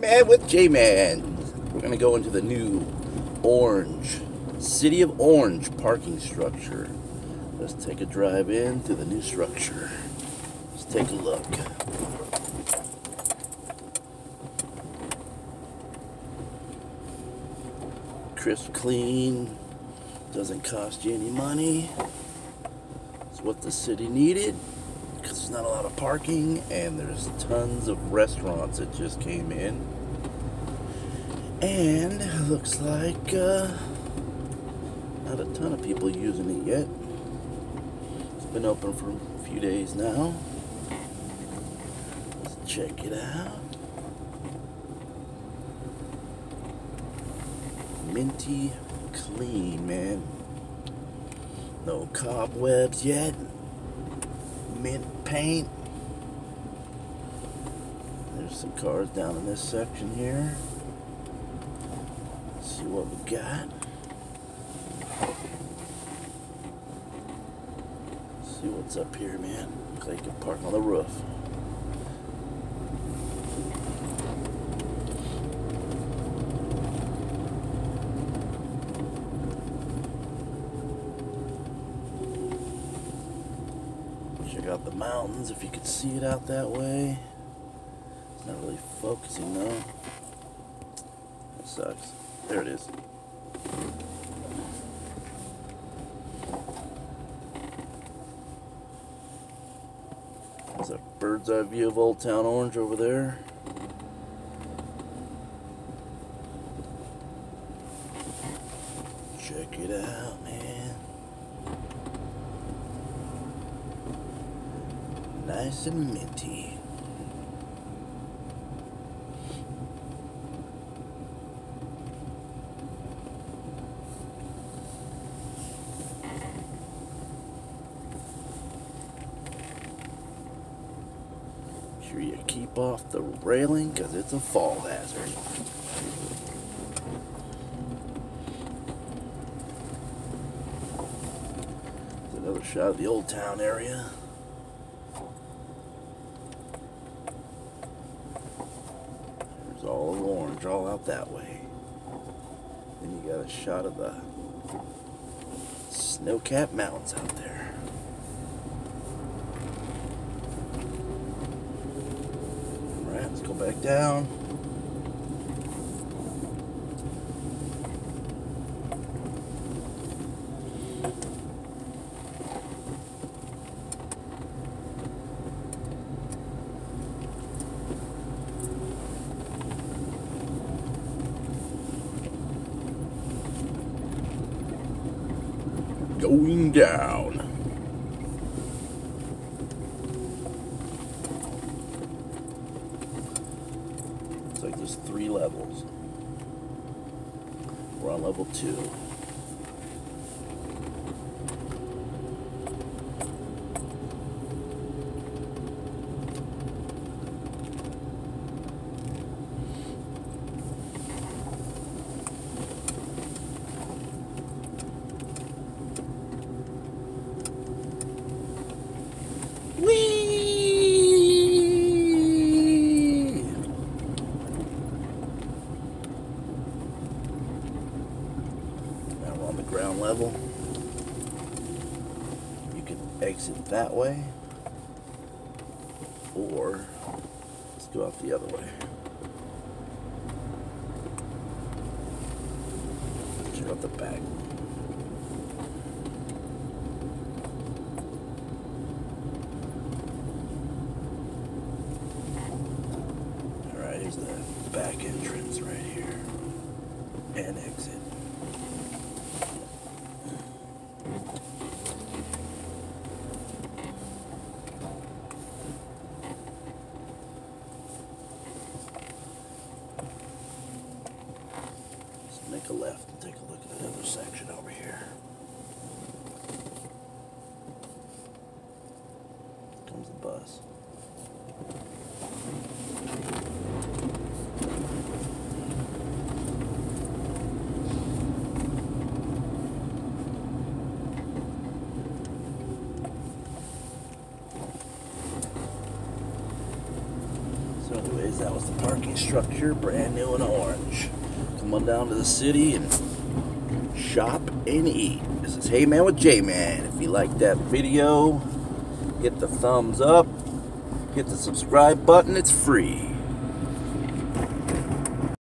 Man with Jayman. We're gonna go into the new Orange, City of Orange parking structure. Let's take a drive in to the new structure. Let's take a look. Crisp clean, doesn't cost you any money. It's what the city needed because there's not a lot of parking and there's tons of restaurants that just came in. And looks like uh, not a ton of people using it yet. It's been open for a few days now. Let's check it out. Minty clean, man. No cobwebs yet. Mint paint. There's some cars down in this section here. Let's see what we got. Let's see what's up here, man. Looks like you can park on the roof. Check out the mountains if you could see it out that way. It's not really focusing though. That sucks. There it is. There's a bird's eye view of Old Town Orange over there. Check it out, man. Nice and minty. Sure you keep off the railing because it's a fall hazard. Another shot of the old town area. There's all out that way. Then you got a shot of the snow-capped mountains out there. Alright, let's go back down. Going down. It's like there's three levels. We're on level two. Whee! Now we're on the ground level. You can exit that way, or let's go out the other way. Check out the back. Alright, here's the back entrance right here. And exit. So anyways, that was the parking structure, brand new and orange. Come on down to the city and shop and eat. This is Hey Man with Jayman. If you like that video, hit the thumbs up, hit the subscribe button, it's free.